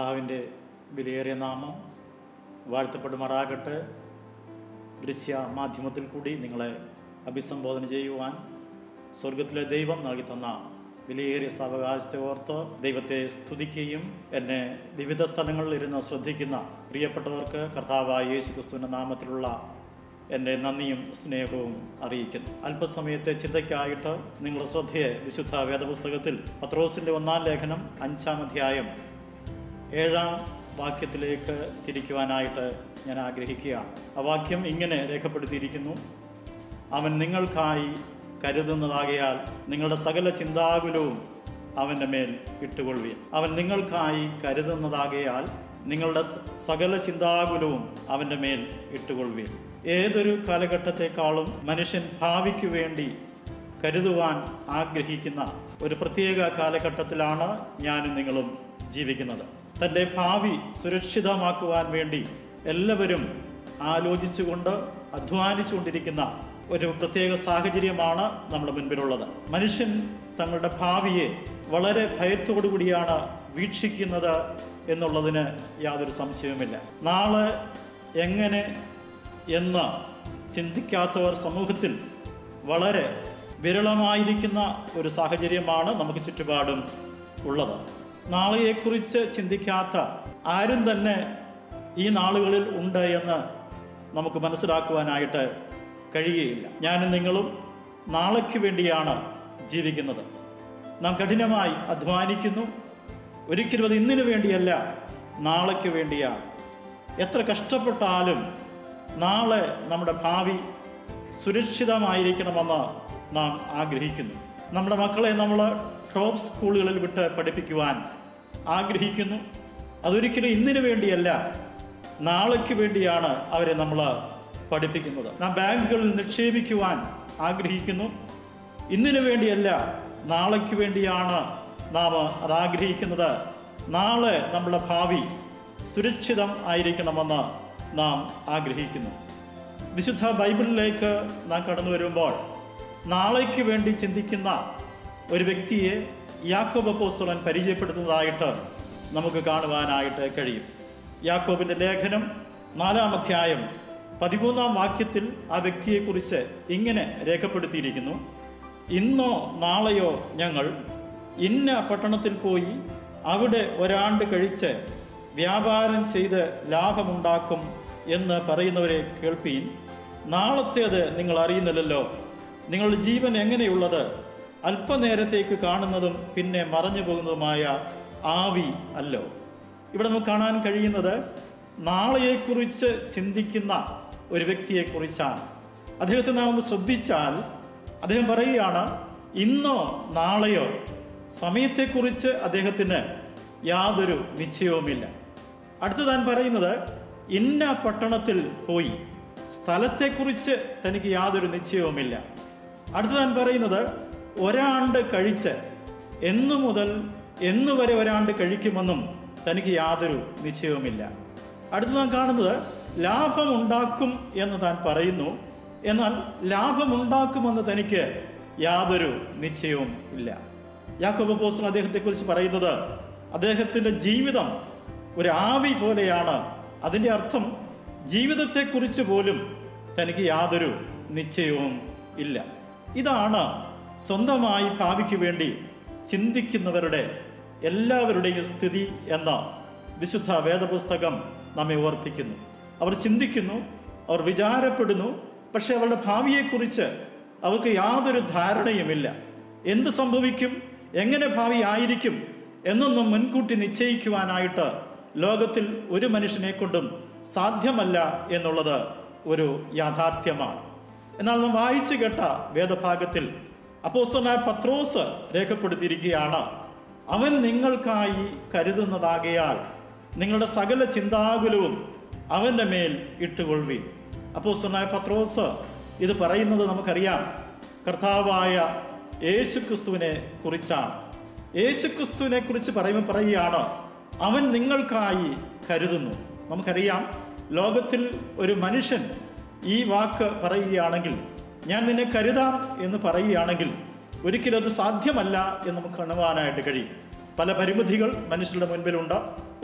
കർത്താവിന്റെ വിലയേറിയ നാമം വാഴ്ത്തപ്പെടുമാറാകട്ടെ. ദൃശ്യ മാധ്യമത്തിൽ കൂടി നിങ്ങളെ അഭിസംബോധന ചെയ്യുവാൻ സ്വർഗത്തിലെ ദൈവം നൽകി തന്ന വിലയേറിയ സാവകാശത്തെ ഓർത്ത് ദൈവത്തെ സ്തുതിക്കുകയും എന്നെ വിവിധ സ്ഥലങ്ങളിൽ ഇരുന്ന് ശ്രദ്ധിക്കുന്ന പ്രിയപ്പെട്ടവർക്ക് കർത്താവായ യേശു ക്രിസ്തുവിന്റെ നാമത്തിലുള്ള എന്റെ നന്ദിയും സ്നേഹവും അറിയിക്കുന്നു. അല്പസമയത്തെ ചിന്തയ്ക്കായിട്ട് നിങ്ങളുടെ ശ്രദ്ധയെ വിശുദ്ധ വേദപുസ്തകത്തിൽ പത്രോസിന്റെ ഒന്നാം ലേഖനം അഞ്ചാം അധ്യായം ഏഴാം വാക്യത്തിലേക്ക് തിരിക്കുവാനായിട്ട് ഞാൻ ആഗ്രഹിക്കുകയാണ്. ആ വാക്യം ഇങ്ങനെ രേഖപ്പെടുത്തിയിരിക്കുന്നു. അവൻ നിങ്ങൾക്കായി കരുതുന്നതാകയാൽ നിങ്ങളുടെ സകല ചിന്താകുലവും അവന്റെ മേൽ ഇട്ടുകൊള്ളുക അവൻ നിങ്ങൾക്കായി കരുതുന്നതാകയാൽ നിങ്ങളുടെ സകല ചിന്താകുലവും അവന്റെ മേൽ ഇട്ടുകൊള്ളുക ഏതൊരു കാലഘട്ടത്തെക്കാളും മനുഷ്യൻ ഭാവിക്ക് വേണ്ടി കരുതുവാൻ ആഗ്രഹിക്കുന്ന ഒരു പ്രത്യേക കാലഘട്ടത്തിലാണ് ഞാനും നിങ്ങളും ജീവിക്കുന്നത്. തന്റെ ഭാവി സുരക്ഷിതമാക്കുവാൻ വേണ്ടി എല്ലാവരും ആലോചിച്ചുകൊണ്ട് അധ്വാനിച്ചുകൊണ്ടിരിക്കുന്ന ഒരു പ്രത്യേക സാഹചര്യമാണ് നമ്മുടെ മുൻപിലുള്ളത്. മനുഷ്യൻ തങ്ങളുടെ ഭാവിയെ വളരെ ഭയത്തോടുകൂടിയാണ് വീക്ഷിക്കുന്നത് എന്നുള്ളതിന് യാതൊരു സംശയവുമില്ല. നാളെ എങ്ങനെ എന്ന് ചിന്തിക്കാത്തവർ സമൂഹത്തിൽ വളരെ വിരളമായിരിക്കുന്ന ഒരു സാഹചര്യമാണ് നമുക്ക് ചുറ്റുപാടും ഉള്ളത്. നാളെയെക്കുറിച്ച് ചിന്തിക്കാത്ത ആരും തന്നെ ഈ നാളുകളിൽ ഉണ്ട് എന്ന് നമുക്ക് മനസ്സിലാക്കുവാനായിട്ട് കഴിയുകയില്ല. ഞാനും നിങ്ങളും നാളേക്ക് വേണ്ടിയാണ് ജീവിക്കുന്നത്. നാം കഠിനമായി അധ്വാനിക്കുന്നു. ഒരിക്കലും അത് ഇന്നിനു വേണ്ടിയല്ല നാളേക്ക് വേണ്ടിയാണ്. എത്ര കഷ്ടപ്പെട്ടാലും നാളെ നമ്മുടെ ഭാവി സുരക്ഷിതമായിരിക്കണമെന്ന് നാം ആഗ്രഹിക്കുന്നു. നമ്മുടെ മക്കളെ നമ്മൾ ടോപ്പ് സ്കൂളുകളിൽ വിട്ട് പഠിപ്പിക്കുവാൻ ആഗ്രഹിക്കുന്നു. അതൊരിക്കലും ഇന്നിനു വേണ്ടിയല്ല നാളേക്ക് വേണ്ടിയാണ് അവരെ നമ്മൾ പഠിപ്പിക്കുന്നത്. നാം ബാങ്കുകളിൽ നിക്ഷേപിക്കുവാൻ ആഗ്രഹിക്കുന്നു. ഇന്നിനു വേണ്ടിയല്ല നാളേക്ക് വേണ്ടിയാണ് നാം അത് ആഗ്രഹിക്കുന്നത്. നാളെ നമ്മുടെ ഭാവി സുരക്ഷിതം ആയിരിക്കണമെന്ന് നാം ആഗ്രഹിക്കുന്നു. വിശുദ്ധ ബൈബിളിലേക്ക് നാം കടന്നു വരുമ്പോൾ നാളേക്ക് വേണ്ടി ചിന്തിക്കുന്ന ഒരു വ്യക്തിയെ യാക്കോബ് അപ്പോസ്തലൻ പരിചയപ്പെടുത്തുന്നതായിട്ട് നമുക്ക് കാണുവാനായിട്ട് കഴിയും. യാക്കോബിന്റെ ലേഖനം നാലാം അധ്യായം പതിമൂന്നാം വാക്യത്തിൽ ആ വ്യക്തിയെക്കുറിച്ച് ഇങ്ങനെ രേഖപ്പെടുത്തിയിരിക്കുന്നു. ഇന്നോ നാളെയോ ഞങ്ങൾ ഇന്ന പട്ടണത്തിൽ പോയി അവിടെ ഒരാണ്ട് കഴിച്ച് വ്യാപാരം ചെയ്ത് ലാഭമുണ്ടാക്കും എന്ന് പറയുന്നവരെ കേൾപ്പീൻ. നാളത്തേത് നിങ്ങൾ അറിയുന്നില്ലല്ലോ. നിങ്ങളുടെ ജീവൻ എങ്ങനെയുള്ളത്? അല്പനേരത്തേക്ക് കാണുന്നതും പിന്നെ മറഞ്ഞു പോകുന്നതുമായ ആവി അല്ലോ. ഇവിടെ നമുക്ക് കാണാൻ കഴിയുന്നത് നാളെയെക്കുറിച്ച് ചിന്തിക്കുന്ന ഒരു വ്യക്തിയെക്കുറിച്ചാണ്. അദ്ദേഹത്തെ നാം ഒന്ന് ശ്രദ്ധിച്ചാൽ അദ്ദേഹം പറയുകയാണ് ഇന്നോ നാളെയോ സമയത്തെക്കുറിച്ച് അദ്ദേഹത്തിന് യാതൊരു നിശ്ചയവുമില്ല. അടുത്ത് താൻ പറയുന്നത് ഇന്ന പട്ടണത്തിൽ പോയി സ്ഥലത്തെക്കുറിച്ച് തനിക്ക് യാതൊരു നിശ്ചയവുമില്ല. അടുത്ത് താൻ പറയുന്നത് ഒരാണ്ട് കഴിച്ച് എന്നു മുതൽ എന്നു വരെ ഒരാണ്ട് കഴിക്കുമെന്നും തനിക്ക് യാതൊരു നിശ്ചയവുമില്ല. അടുത്ത് നാം കാണുന്നത് ലാഭമുണ്ടാക്കും എന്ന് താൻ പറയുന്നു. എന്നാൽ ലാഭമുണ്ടാക്കുമെന്ന് തനിക്ക് യാതൊരു നിശ്ചയവും ഇല്ല. യാക്കോബ് പോസ്റ്റർ അദ്ദേഹത്തെക്കുറിച്ച് പറയുന്നത് അദ്ദേഹത്തിന്റെ ജീവിതം ഒരു ആവി പോലെയാണ്. അതിന്റെ അർത്ഥം ജീവിതത്തെക്കുറിച്ച് പോലും തനിക്ക് യാതൊരു നിശ്ചയവും ഇല്ല. ഇതാണ് സ്വന്തമായി ഭാവിക്ക് വേണ്ടി ചിന്തിക്കുന്നവരുടെ എല്ലാവരുടെയും സ്ഥിതി എന്ന വിശുദ്ധ വേദപുസ്തകം നമ്മെ ഓർപ്പിക്കുന്നു. അവർ ചിന്തിക്കുന്നു അവർ വിചാരപ്പെടുന്നു പക്ഷേ അവരുടെ ഭാവിയെക്കുറിച്ച് അവർക്ക് യാതൊരു ധാരണയുമില്ല. എന്ത് സംഭവിക്കും എങ്ങനെ ഭാവി ആയിരിക്കും എന്നൊന്നും മുൻകൂട്ടി നിശ്ചയിക്കുവാനായിട്ട് ലോകത്തിൽ ഒരു മനുഷ്യനെ കൊണ്ടും സാധ്യമല്ല എന്നുള്ളത് ഒരു യാഥാർത്ഥ്യമാണ്. എന്നാൽ നാം വായിച്ചു കേട്ട വേദഭാഗത്തിൽ അപ്പോസ്തലനായ പത്രോസ് രേഖപ്പെടുത്തിയിരിക്കുകയാണ് അവൻ നിങ്ങൾക്കായി കരുതുന്നതാകയാൽ നിങ്ങളുടെ സകല ചിന്താകുലവും അവന്റെ മേൽ ഇട്ടുകൊള്ളുവീൻ. അപ്പോസ്തലനായ പത്രോസ് ഇത് പറയുന്നത് നമുക്കറിയാം. കർത്താവായ യേശുക്രിസ്തുവിനെ കുറിച്ചാണ്. യേശുക്രിസ്തുവിനെ കുറിച്ച് പറയുമ്പോൾ പറയുകയാണ് അവൻ നിങ്ങൾക്കായി കരുതുന്നു. നമുക്കറിയാം ലോകത്തിൽ ഒരു മനുഷ്യൻ ഈ വാക്ക് പറയുകയാണെങ്കിൽ ഞാൻ നിന്നെ കരുതാം എന്ന് പറയുകയാണെങ്കിൽ ഒരിക്കലും അത് സാധ്യമല്ല എന്ന് നമുക്ക് കാണുവാനായിട്ട് കഴിയും. പല പരിമിതികൾ മനുഷ്യരുടെ മുൻപിലുണ്ട്.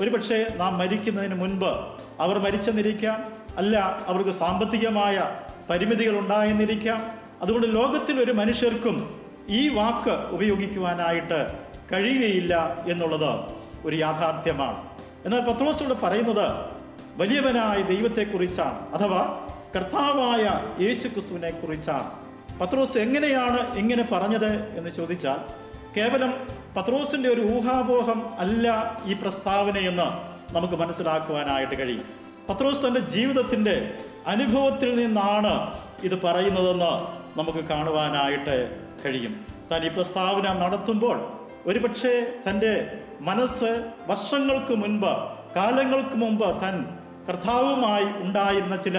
ഒരുപക്ഷെ നാം മരിക്കുന്നതിന് മുൻപ് അവർ മരിച്ചെന്നിരിക്കാം അല്ല അവർക്ക് സാമ്പത്തികമായ പരിമിതികൾ ഉണ്ടായെന്നിരിക്കാം. അതുകൊണ്ട് ലോകത്തിൽ ഒരു മനുഷ്യർക്കും ഈ വാക്ക് ഉപയോഗിക്കുവാനായിട്ട് കഴിയുകയില്ല എന്നുള്ളത് ഒരു യാഥാർത്ഥ്യമാണ്. എന്നാൽ പത്രോസോട് പറയുന്നത് വലിയവനായ ദൈവത്തെക്കുറിച്ചാണ്. അഥവാ കർത്താവായ യേശു ക്രിസ്തുവിനെ കുറിച്ചാണ്. പത്രോസ് എങ്ങനെയാണ് ഇങ്ങനെ പറഞ്ഞത് എന്ന് ചോദിച്ചാൽ കേവലം പത്രോസിന്റെ ഒരു ഊഹാപോഹം അല്ല ഈ പ്രസ്താവനയെന്ന് നമുക്ക് മനസ്സിലാക്കുവാനായിട്ട് കഴിയും. പത്രോസ് തന്റെ ജീവിതത്തിന്റെ അനുഭവത്തിൽ നിന്നാണ് ഇത് പറയുന്നതെന്ന് നമുക്ക് കാണുവാനായിട്ട് കഴിയും. താൻ ഈ പ്രസ്താവന നടത്തുമ്പോൾ ഒരുപക്ഷെ തന്റെ മനസ്സ് വർഷങ്ങൾക്ക് മുൻപ് കാലങ്ങൾക്ക് മുമ്പ് താൻ കർത്താവുമായി ഉണ്ടായിരുന്ന ചില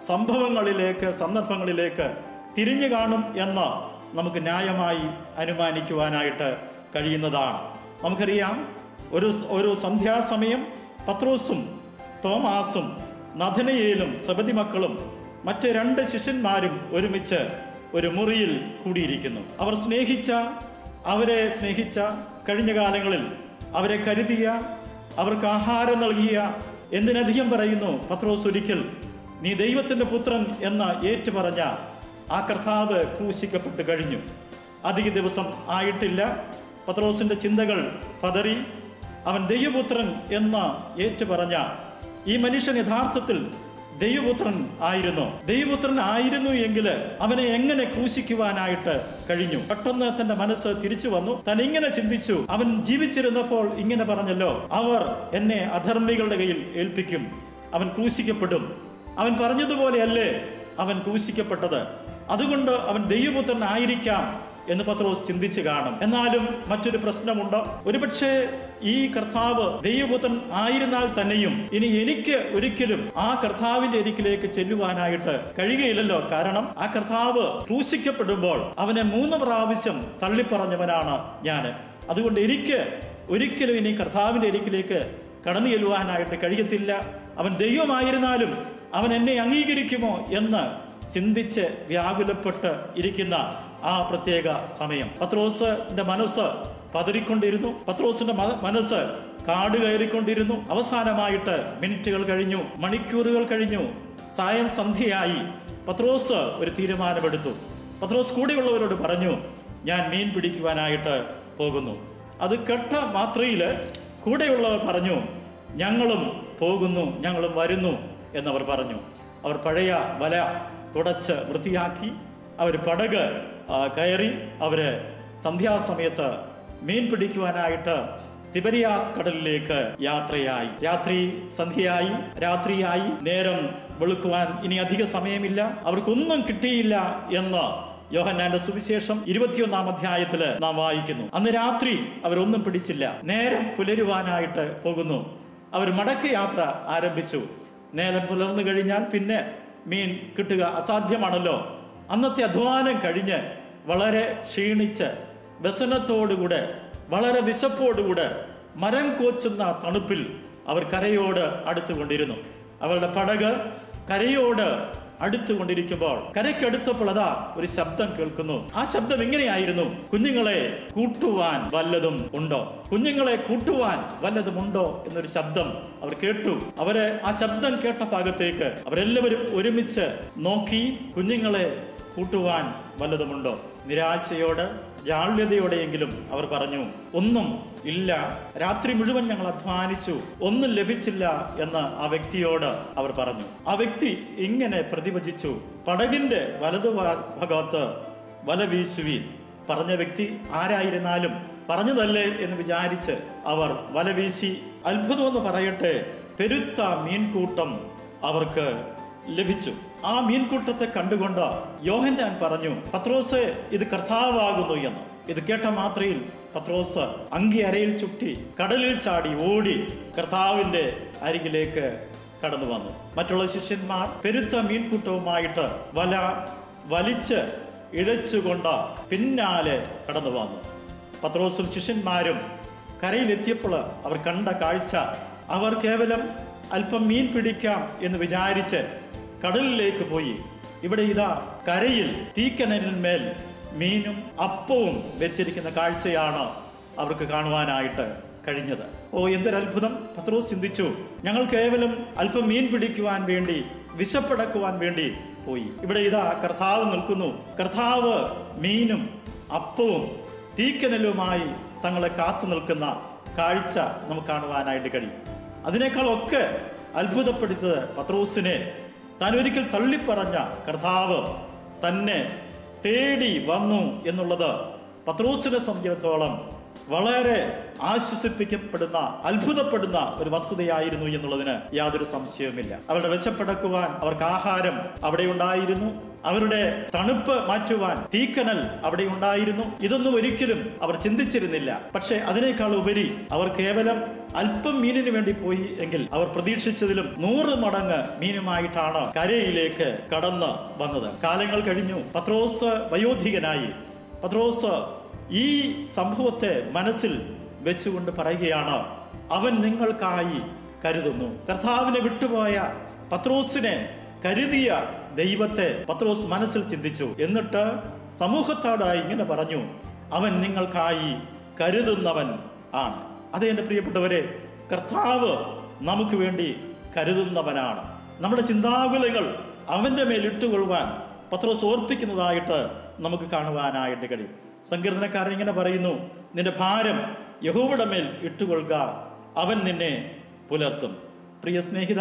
സംഭവങ്ങളിലേക്ക് സന്ദർഭങ്ങളിലേക്ക് തിരിഞ്ഞു കാണും എന്ന് നമുക്ക് ന്യായമായി അനുമാനിക്കുവാനായിട്ട് കഴിയുന്നതാണ്. നമുക്കറിയാം ഒരു ഒരു സന്ധ്യാസമയം പത്രോസും തോമാസും നഥനയേലും സബതി മക്കളും മറ്റ് രണ്ട് ശിഷ്യന്മാരും ഒരുമിച്ച് ഒരു മുറിയിൽ കൂടിയിരിക്കുന്നു. അവർ സ്നേഹിച്ച അവരെ സ്നേഹിച്ച കഴിഞ്ഞ കാലങ്ങളിൽ അവരെ കരുതിയ അവർക്ക് ആഹാരം നൽകിയ എന്തിനധികം പറയുന്നു പത്രോസ് ഒരിക്കൽ നീ ദൈവത്തിന്റെ പുത്രൻ എന്ന് ഏറ്റുപറഞ്ഞ ആ കർത്താവ് ക്രൂശിക്കപ്പെട്ട് കഴിഞ്ഞു. അധിക ദിവസം ആയിട്ടില്ല. പത്രോസിന്റെ ചിന്തകൾ പതറി. അവൻ ദൈവപുത്രൻ എന്ന് ഏറ്റുപറഞ്ഞ ഈ മനുഷ്യൻ യഥാർത്ഥത്തിൽ ദൈവപുത്രൻ ആയിരുന്നു. ദൈവപുത്രൻ ആയിരുന്നു എങ്കിൽ അവനെ എങ്ങനെ ക്രൂശിക്കുവാനായിട്ട് കഴിഞ്ഞു? പെട്ടെന്ന് തന്റെ മനസ്സ് തിരിച്ചു വന്നു. താൻ ഇങ്ങനെ ചിന്തിച്ചു. അവൻ ജീവിച്ചിരുന്നപ്പോൾ ഇങ്ങനെ പറഞ്ഞല്ലോ അവർ എന്നെ അധർമ്മികളുടെ കയ്യിൽ ഏൽപ്പിക്കും. അവൻ ക്രൂശിക്കപ്പെടും. അവൻ പറഞ്ഞതുപോലെയല്ലേ അവൻ ക്രൂശിക്കപ്പെട്ടത്? അതുകൊണ്ട് അവൻ ദൈവപുത്രൻ ആയിരിക്കാം എന്ന് പത്രോസ് ചിന്തിച്ചു കാണും. എന്നാലും മറ്റൊരു പ്രശ്നമുണ്ട്. ഒരുപക്ഷെ ഈ കർത്താവ് ദൈവപുത്രൻ ആയിരുന്നാൽ തന്നെയും ഇനി എനിക്ക് ഒരിക്കലും ആ കർത്താവിന്റെ എരിക്കിലേക്ക് ചെല്ലുവാനായിട്ട് കഴിയുകയില്ലല്ലോ. കാരണം ആ കർത്താവ് ക്രൂശിക്കപ്പെടുമ്പോൾ അവനെ മൂന്ന് പ്രാവശ്യം തള്ളിപ്പറഞ്ഞവനാണ് ഞാൻ. അതുകൊണ്ട് എനിക്ക് ഒരിക്കലും ഇനി കർത്താവിന്റെ എരിക്കിലേക്ക് കടന്നു ചെല്ലുവാനായിട്ട് കഴിയത്തില്ല. അവൻ ദൈവമായിരുന്നാലും അവൻ എന്നെ അംഗീകരിക്കുമോ എന്ന് ചിന്തിച്ച് വ്യാകുലപ്പെട്ട് ഇരിക്കുന്ന ആ പ്രത്യേക സമയം. പത്രോസിന്റെ മനസ്സ് പതറിക്കൊണ്ടിരുന്നു. പത്രോസിന്റെ മനസ്സ് കാട് കയറിക്കൊണ്ടിരുന്നു. അവസാനമായിട്ട് മിനിറ്റുകൾ കഴിഞ്ഞു മണിക്കൂറുകൾ കഴിഞ്ഞു. സായം സന്ധ്യയായി. പത്രോസ് ഒരു തീരുമാനമെടുത്തു. പത്രോസ് കൂടെയുള്ളവരോട് പറഞ്ഞു ഞാൻ മീൻ പിടിക്കുവാനായിട്ട് പോകുന്നു. അത് കെട്ട മാത്രയിൽ കൂടെയുള്ളവർ പറഞ്ഞു ഞങ്ങളും പോകുന്നു ഞങ്ങളും വരുന്നു. എന്നവർ പറഞ്ഞു. അവർ പഴയ വല തുടച്ച് വൃത്തിയാക്കി അവർ പടക് കയറി അവർ സന്ധ്യാസമയത്ത് മീൻ പിടിക്കുവാനായിട്ട് തിബരിയാസ് കടലിലേക്ക് യാത്രയായി. രാത്രി സന്ധ്യയായി രാത്രിയായി നേരം വെളുക്കുവാൻ ഇനി അധിക സമയമില്ല. അവർക്കൊന്നും കിട്ടിയില്ല എന്ന് യോഹന്നാന്റെ സുവിശേഷം ഇരുപത്തിയൊന്നാം അധ്യായത്തിൽ നാം വായിക്കുന്നു. അന്ന് രാത്രി അവരൊന്നും പിടിച്ചില്ല. നേരം പുലരുവാനായിട്ട് പോകുന്നു. അവർ മടക്കയാത്ര ആരംഭിച്ചു. നേരം പുലർന്നു കഴിഞ്ഞാൽ പിന്നെ മീൻ കിട്ടുക അസാധ്യമാണല്ലോ. അന്നത്തെ അധ്വാനം കഴിഞ്ഞ് വളരെ ക്ഷീണിച്ച് വ്യസനത്തോടുകൂടെ വളരെ വിശപ്പോടുകൂടെ മരം കോച്ചുന്ന തണുപ്പിൽ അവർ കരയോട് അടുത്തുകൊണ്ടിരുന്നു. അവരുടെ പടക് കരയോട് അടുത്തുകൊണ്ടിരിക്കുമ്പോൾ കരയ്ക്കടുത്തപ്പോൾ അതാ ഒരു ശബ്ദം കേൾക്കുന്നു. ആ ശബ്ദം എങ്ങനെയായിരുന്നു? കുഞ്ഞുങ്ങളെ കൂട്ടുവാൻ വല്ലതും ഉണ്ടോ? കുഞ്ഞുങ്ങളെ കൂട്ടുവാൻ വല്ലതും ഉണ്ടോ എന്നൊരു ശബ്ദം അവർ കേട്ടു. അവരെ ആ ശബ്ദം കേട്ട ഭാഗത്തേക്ക് അവരെല്ലാവരും ഒരുമിച്ച് നോക്കി കുഞ്ഞുങ്ങളെ കൂട്ടുവാൻ വല്ലതുമുണ്ടോ നിരാശയോട് ജാള്യതയോടെയെങ്കിലും അവർ പറഞ്ഞു ഒന്നും ഇല്ല. രാത്രി മുഴുവൻ ഞങ്ങൾ അധ്വാനിച്ചു. ഒന്നും ലഭിച്ചില്ല എന്ന് ആ വ്യക്തിയോട് അവർ പറഞ്ഞു. ആ വ്യക്തി ഇങ്ങനെ പ്രതിഭജിച്ചു പടകിന്റെ വലതു ഭാഗത്ത് വല വീശുവീൻ. പറഞ്ഞ വ്യക്തി ആരായിരുന്നാലും പറഞ്ഞതല്ലേ എന്ന് വിചാരിച്ച് അവർ വല വീശി. അത്ഭുതമെന്ന് പറയട്ടെ. പെരുത്ത മീൻകൂട്ടം അവർക്ക് ലഭിച്ചു. ആ മീൻകൂട്ടത്തെ കണ്ടുകൊണ്ട് യോഹന്നാൻ പറഞ്ഞു പത്രോസ് ഇത് കർത്താവാകുന്നു എന്ന്. ഇത് കേട്ട മാത്രയിൽ പത്രോസ് അങ്കി അരയിൽ ചുട്ടി കടലിൽ ചാടി ഓടി കർത്താവിന്റെ അരികിലേക്ക് കടന്നു വന്നു. മറ്റുള്ള ശിഷ്യന്മാർ പെരുത്ത മീൻകൂട്ടവുമായിട്ട് വല വലിച്ച് ഇഴച്ചുകൊണ്ട് പിന്നാലെ കടന്നു വന്നു. പത്രോസും ശിഷ്യന്മാരും കരയിലെത്തിയപ്പോൾ അവർ കണ്ട കാഴ്ച അവർ കേവലം അല്പം മീൻ പിടിക്കാം എന്ന് വിചാരിച്ച് കടലിലേക്ക് പോയി. ഇവിടെ ഇതാ കരയിൽ തീക്കനലിന്മേൽ മീനും അപ്പവും വെച്ചിരിക്കുന്ന കാഴ്ചയാണ് അവർക്ക് കാണുവാനായിട്ട് കഴിഞ്ഞത്. ഓ എന്തൊരത്ഭുതം. പത്രോസ് ചിന്തിച്ചു. ഞങ്ങൾ കേവലം അല്പം മീൻ പിടിക്കുവാൻ വേണ്ടി വിശപ്പടക്കുവാൻ വേണ്ടി പോയി. ഇവിടെ ഇതാ കർത്താവ് നിൽക്കുന്നു. കർത്താവ് മീനും അപ്പവും തീക്കനലുമായി തങ്ങളെ കാത്തു നിൽക്കുന്ന കാഴ്ച നമുക്ക് കാണുവാനായിട്ട് കഴിയും. അതിനേക്കാളൊക്കെ അത്ഭുതപ്പെടുത്തത് പത്രോസിനെ താൻ ഒരിക്കൽ തള്ളിപ്പറഞ്ഞ കർത്താവ് തന്നെ തേടി വന്നു എന്നുള്ളത് പത്രോസിനെ സംബന്ധിച്ചിടത്തോളം വളരെ ആശ്വസിപ്പിക്കപ്പെടുന്ന അത്ഭുതപ്പെടുന്ന ഒരു വസ്തുതയായിരുന്നു എന്നുള്ളതിന് യാതൊരു സംശയവുമില്ല. അവരുടെ വിശപ്പടക്കുവാൻ അവർക്ക് ആഹാരം അവിടെ ഉണ്ടായിരുന്നു അവരുടെ തണുപ്പ് മാറ്റുവാൻ തീക്കനൽ അവിടെ ഉണ്ടായിരുന്നു ഇതൊന്നും ഒരിക്കലും അവർ ചിന്തിച്ചിരുന്നില്ല. പക്ഷെ അതിനേക്കാൾ ഉപരി അവർ കേവലം അല്പം മീനിന് വേണ്ടി പോയി എങ്കിൽ അവർ പ്രതീക്ഷിച്ചതിലും നൂറ് മടങ്ങ് മീനുമായിട്ടാണ് കരയിലേക്ക് കടന്ന് വന്നത്. കാലങ്ങൾ കഴിഞ്ഞു. പത്രോസ് വയോധികനായി. പത്രോസ് ഈ സംഭവത്തെ മനസ്സിൽ വെച്ചുകൊണ്ട് പറയുകയാണ് അവൻ നിങ്ങൾക്കായി കരുതുന്നു. കർത്താവിനെ വിട്ടുപോയ പത്രോസിനെ കരുതിയ ദൈവത്തെ പത്രോസ് മനസ്സിൽ ചിന്തിച്ചു. എന്നിട്ട് സമൂഹത്തോടായി ഇങ്ങനെ പറഞ്ഞു അവൻ നിങ്ങൾക്കായി കരുതുന്നവൻ ആണ്. അതെ എന്റെ പ്രിയപ്പെട്ടവരെ കർത്താവ് നമുക്ക് വേണ്ടി കരുതുന്നവനാണ്. നമ്മുടെ ചിന്താകുലങ്ങൾ അവന്റെ മേൽ ഇട്ടുകൊള്ളുവാൻ പത്രോസ് ഓർപ്പിക്കുന്നതായിട്ട് നമുക്ക് കാണുവാനായിട്ട് കഴിയും. സങ്കീർത്തനക്കാരൻ ഇങ്ങനെ പറയുന്നു നിന്റെ ഭാരം യഹോവയുടെ മേൽ ഇട്ടുകൊള്ളുക അവൻ നിന്നെ പുലർത്തും. പ്രിയ സ്നേഹിത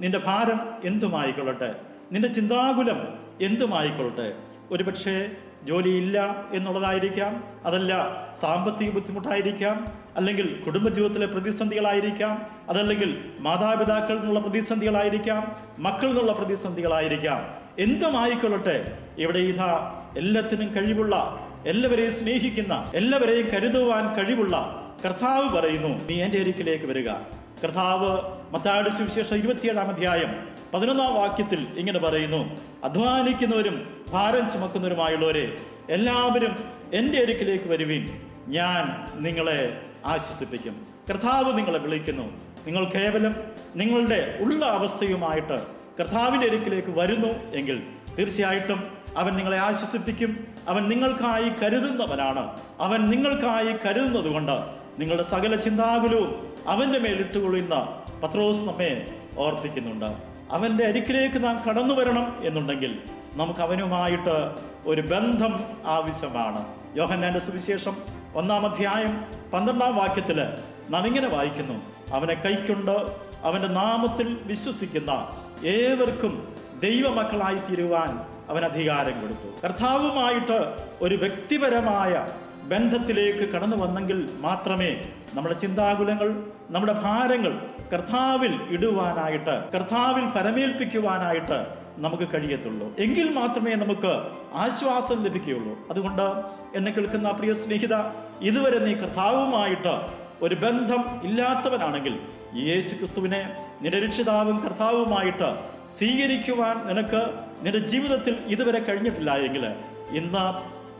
നിന്റെ ഭാരം എന്തുമായിക്കൊള്ളട്ടെ? നിന്റെ ചിന്താകുലം എന്തുമായിക്കൊള്ളട്ടെ? ഒരുപക്ഷെ ജോലിയില്ല എന്നുള്ളതായിരിക്കാം. അതല്ല സാമ്പത്തിക ബുദ്ധിമുട്ടായിരിക്കാം. അല്ലെങ്കിൽ കുടുംബജീവിതത്തിലെ പ്രതിസന്ധികളായിരിക്കാം. അതല്ലെങ്കിൽ മാതാപിതാക്കളിൽ നിന്നുള്ള പ്രതിസന്ധികളായിരിക്കാം. മക്കളിൽ നിന്നുള്ള പ്രതിസന്ധികളായിരിക്കാം എന്തുമായിക്കൊള്ളട്ടെ ഇവിടെ ഇതാ എല്ലാത്തിനും കഴിവുള്ള എല്ലാവരെയും സ്നേഹിക്കുന്ന എല്ലാവരെയും കരുതുവാൻ കഴിവുള്ള കർത്താവ് പറയുന്നു നീ എന്റെ അരിക്കിലേക്ക് വരിക. കർത്താവ് മത്തായുടെ സുവിശേഷം ഇരുപത്തിയേഴാം അധ്യായം പതിനൊന്നാം വാക്യത്തിൽ ഇങ്ങനെ പറയുന്നു അധ്വാനിക്കുന്നവരും ഭാരം ചുമക്കുന്നവരുമായുള്ളവരെ എല്ലാവരും എന്റെ അരിക്കിലേക്ക് വരുവിൻ. ഞാൻ നിങ്ങളെ ആശ്വസിപ്പിക്കും. കർത്താവ് നിങ്ങളെ വിളിക്കുന്നു. നിങ്ങൾ കേവലം നിങ്ങളുടെ ഉള്ള അവസ്ഥയുമായിട്ട് കർത്താവിന്റെ അരിക്കിലേക്ക് വരുന്നു എങ്കിൽ തീർച്ചയായിട്ടും അവൻ നിങ്ങളെ ആശ്വസിപ്പിക്കും. അവൻ നിങ്ങൾക്കായി കരുതുന്നവനാണ്. അവൻ നിങ്ങൾക്കായി കരുതുന്നത് കൊണ്ട് നിങ്ങളുടെ സകല ചിന്താകുലവും അവന്റെ മേലിട്ടുകൊള്ളുന്ന പത്രോസ് നമ്മെ ഓർപ്പിക്കുന്നുണ്ട്. അവന്റെ അരിക്കിലേക്ക് നാം കടന്നു വരണം എന്നുണ്ടെങ്കിൽ നമുക്ക് അവനുമായിട്ട് ഒരു ബന്ധം ആവശ്യമാണ്. യോഹന്നാന്റെ സുവിശേഷം ഒന്നാം അധ്യായം പന്ത്രണ്ടാം വാക്യത്തിൽ നാം ഇങ്ങനെ വായിക്കുന്നു. അവനെ കൈക്കൊണ്ട് അവന്റെ നാമത്തിൽ വിശ്വസിക്കുന്ന ഏവർക്കും ദൈവമക്കളായി തീരുവാൻ അവൻ അധികാരം കൊടുത്തു. കർത്താവുമായിട്ട് ഒരു വ്യക്തിപരമായ ബന്ധത്തിലേക്ക് കടന്നു വന്നെങ്കിൽ മാത്രമേ നമ്മുടെ ചിന്താകുലങ്ങൾ നമ്മുടെ ഭാരങ്ങൾ കർത്താവിൽ ഇടുവാനായിട്ട് കർത്താവിൽ പരമേൽപ്പിക്കുവാനായിട്ട് നമുക്ക് കഴിയത്തുള്ളൂ. എങ്കിൽ മാത്രമേ നമുക്ക് ആശ്വാസം ലഭിക്കുകയുള്ളൂ. അതുകൊണ്ട് എന്നെ കേൾക്കുന്ന പ്രിയ സ്നേഹിത ഇതുവരെ നീ കർത്താവുമായിട്ട് ഒരു ബന്ധം ഇല്ലാത്തവനാണെങ്കിൽ യേശു ക്രിസ്തുവിനെ നിന്റെ കർത്താവുമായിട്ട് സ്വീകരിക്കുവാൻ നിനക്ക് നിന്റെ ജീവിതത്തിൽ ഇതുവരെ കഴിഞ്ഞിട്ടില്ല എങ്കിൽ ഇന്ന്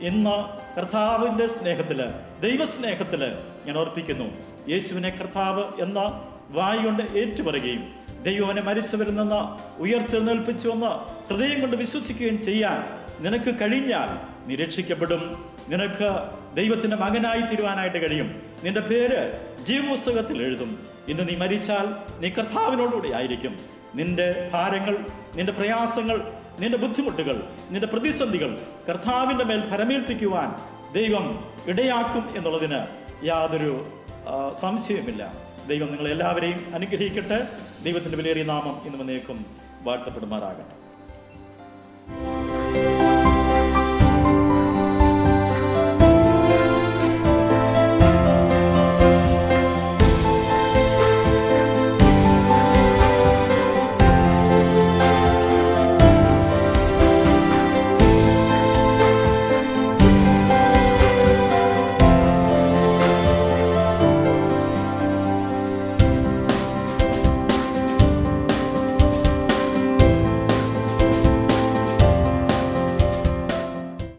ഇന്ന് കർത്താവിന്റെ സ്നേഹത്തിൽ ദൈവസ്നേഹത്തിൽ ഞാൻ ഓർപ്പിക്കുന്നു. യേശുവിനെ കർത്താവ് എന്ന വായുകൊണ്ട് ഏറ്റുപറയുകയും ദൈവവനെ മരിച്ചവരിൽ നിന്ന് ഉയർത്തെഴുന്നേൽപ്പിച്ചുവെന്ന് ഹൃദയം കൊണ്ട് വിശ്വസിക്കുകയും ചെയ്യാൻ നിനക്ക് കഴിഞ്ഞാൽ നീ രക്ഷിക്കപ്പെടും. നിനക്ക് ദൈവത്തിന്റെ മകനായി തീരുവാനായിട്ട് കഴിയും. നിന്റെ പേര് ജീവപുസ്തകത്തിൽ എഴുതും. ഇന്ന് നീ മരിച്ചാൽ നീ കർത്താവിനോടുകൂടി ആയിരിക്കും. നിന്റെ ഭാരങ്ങൾ നിന്റെ പ്രയാസങ്ങൾ നിന്റെ ബുദ്ധിമുട്ടുകൾ നിന്റെ പ്രതിസന്ധികൾ കർത്താവിന്റെ മേൽ ഭരമേൽപ്പിക്കുവാൻ ദൈവം ഇടയാക്കും എന്നുള്ളതിന് യാതൊരു സംശയവുമില്ല. ദൈവം നിങ്ങളെല്ലാവരെയും അനുഗ്രഹിക്കട്ടെ. ദൈവത്തിന്റെ വിലയേറിയ നാമം ഇന്ന് വന്നേക്കും വാഴ്ത്തപ്പെടുമാറാകട്ടെ.